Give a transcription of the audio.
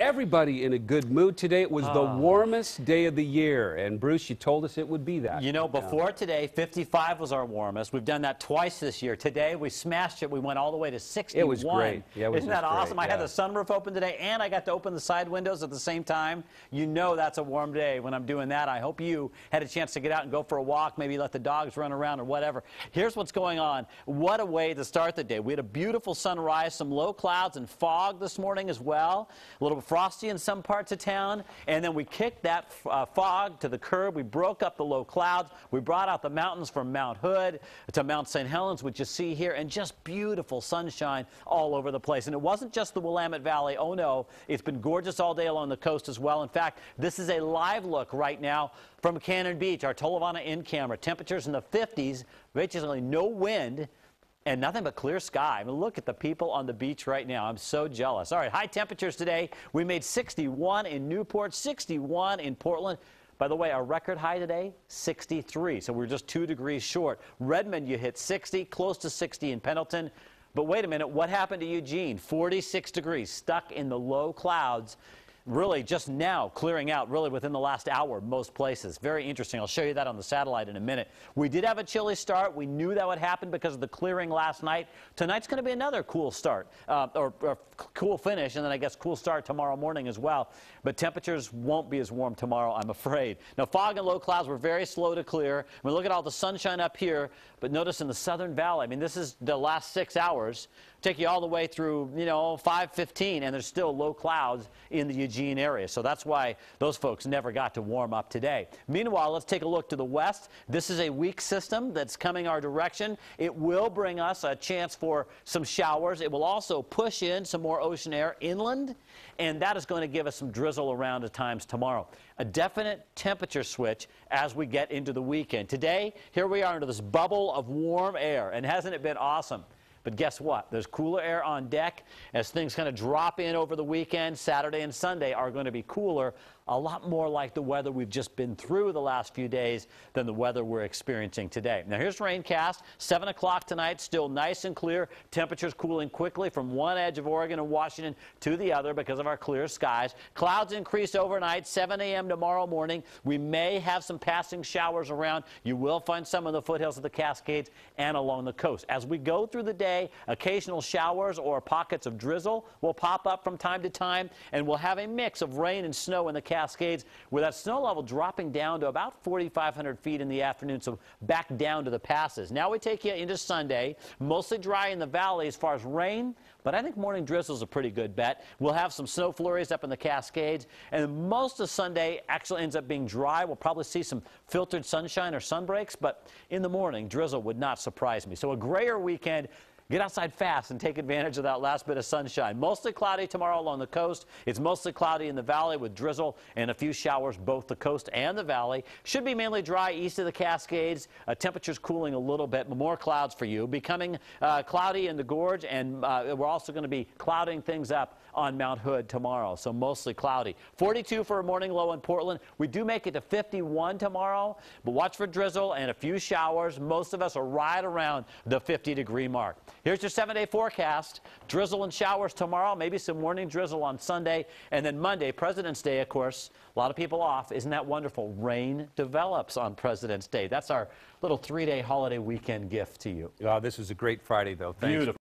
everybody in a good mood today. It was the Ah. warmest day of the year. And Bruce, you told us it would be that. You know, before today, 55 was our warmest. We've done that twice this year. Today, we smashed it. We went all the way to 61. It was great. Yeah, it was Isn't that just great, awesome? I had the sunroof open today, and I got to open the side windows at the same time. You know that's a warm day when I'm doing that. I hope you had a chance to get out and go for a walk, maybe let the dogs run around or whatever. Here's what's going on. What a way to start the day. We had a beautiful sunrise, some low clouds and fog this morning as well. A little bit frosty in some parts of town. And then we kicked that uh, fog to the curb. We broke up the low clouds. We brought out the mountains from Mount Hood to Mount St. Helens, which you see here, and just beautiful sunshine all over the place. And it wasn't just the Willamette Valley. Oh no, it's been gorgeous all day along the coast as well. In fact, this is a live look right now from Cannon Beach, our Tolovana Inn camera. Temperatures in the 50s, basically no wind and nothing but clear sky. I mean, look at the people on the beach right now. I'm so jealous. All right, high temperatures today. We made 61 in Newport, 61 in Portland. By the way, our record high today, 63. So we're just two degrees short. Redmond, you hit 60, close to 60 in Pendleton. But wait a minute, what happened to Eugene? 46 degrees, stuck in the low clouds really just now clearing out really within the last hour most places. Very interesting. I'll show you that on the satellite in a minute. We did have a chilly start. We knew that would happen because of the clearing last night. Tonight's going to be another cool start uh, or, or cool finish and then i guess cool start tomorrow morning as well. But temperatures won't be as warm tomorrow i'm afraid. Now fog and low clouds were very slow to clear. I mean, look at all the sunshine up here. But notice in the southern valley i mean this is the last six hours take you all the way through you know 515 and there's still low clouds in the Eugene area. So that's why those folks never got to warm up today. Meanwhile, let's take a look to the west. This is a weak system that's coming our direction. It will bring us a chance for some showers. It will also push in some more ocean air inland, and that is going to give us some drizzle around at times tomorrow. A definite temperature switch as we get into the weekend. Today, here we are into this bubble of warm air, and hasn't it been awesome? But guess what? There's cooler air on deck as things kind of drop in over the weekend. Saturday and Sunday are going to be cooler, a lot more like the weather we've just been through the last few days than the weather we're experiencing today. Now here's Raincast, 7 o'clock tonight, still nice and clear. Temperatures cooling quickly from one edge of Oregon and Washington to the other because of our clear skies. Clouds increase overnight, 7 a.m. tomorrow morning. We may have some passing showers around. You will find some in the foothills of the Cascades and along the coast. As we go through the day, occasional showers or pockets of drizzle will pop up from time to time, and we'll have a mix of rain and snow in the Cascades, with that snow level dropping down to about 4,500 feet in the afternoon, so back down to the passes. Now we take you into Sunday, mostly dry in the valley as far as rain, but I think morning drizzle is a pretty good bet. We'll have some snow flurries up in the Cascades, and most of Sunday actually ends up being dry. We'll probably see some filtered sunshine or sun breaks, but in the morning, drizzle would not surprise me. So a grayer weekend. Get outside fast and take advantage of that last bit of sunshine. Mostly cloudy tomorrow along the coast. It's mostly cloudy in the valley with drizzle and a few showers both the coast and the valley. Should be mainly dry east of the Cascades. Uh, temperatures cooling a little bit, but more clouds for you. Becoming uh, cloudy in the gorge, and uh, we're also going to be clouding things up on Mount Hood tomorrow. So mostly cloudy. 42 for a morning low in Portland. We do make it to 51 tomorrow, but watch for drizzle and a few showers. Most of us are right around the 50 degree mark. Here's your seven day forecast. Drizzle and showers tomorrow, maybe some morning drizzle on Sunday, and then Monday, President's Day, of course. A lot of people off. Isn't that wonderful? Rain develops on President's Day. That's our little three day holiday weekend gift to you. Oh, this is a great Friday, though. Thanks, Beautiful.